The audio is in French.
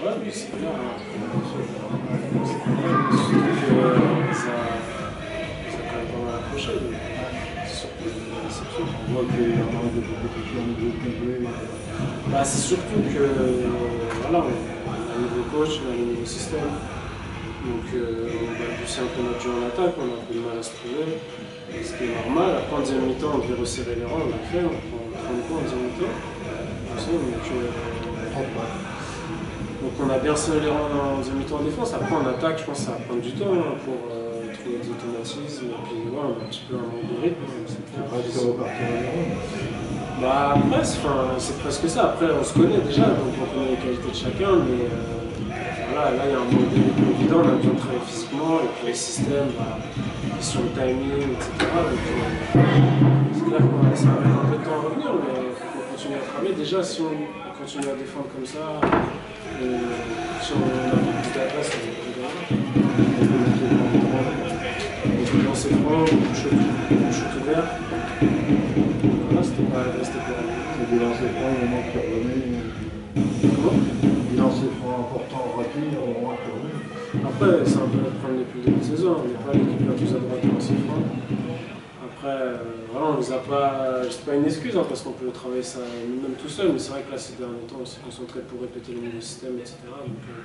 Ouais, mais c'est. Hein. C'est clair. Surtout que euh, ça, ça a quand même pas mal accroché. On voit qu'il y a un manque de compétition au. Bah, c'est surtout que voilà, on a un nouveau coach, on a un nouveau système. Donc euh, on va pousser un peu notre jeu en attaque, on a un peu de mal à se trouver. Ce qui est normal. Après en deuxième mi-temps, on devait resserrer les rangs, on l'a fait, on prend 30 points en deuxième mi-temps. Donc, euh, on a bien les rangs en en défense. Après en attaque, je pense que ça va prendre du temps hein, pour euh, trouver des automatismes. Et puis voilà, on a un petit peu un manque de rythme. hein, c'est. Bah presque, enfin, c'est presque ça. Après on se connaît déjà, donc on connaît les qualités de chacun, mais euh, voilà, là il y a un manque de rythme évident, on a besoin de travailler physiquement, et puis les systèmes, bah, ils sont le timing, etc. Donc euh, c'est clair que ça va mettre un peu de temps à revenir, mais il faut continuer à travailler. Déjà si on continue à défendre comme ça, si on a beaucoup d'adresse, on lancer shoot, ouvert. Voilà, c'était pas, c'était pas. C'est des lancers francs au moment de revenir. Comment? Des lancers francs importants, rapides au moment de. Après, c'est un peu problème depuis le début de saison. On n'est pas l'équipe la plus à droite en francs. Après, euh, voilà, on les a pas. C'est pas une excuse hein, parce qu'on peut travailler ça nous-mêmes tout seul, mais c'est vrai que là, ces derniers temps, on s'est concentré pour répéter le nouveau système, etc. Donc, euh.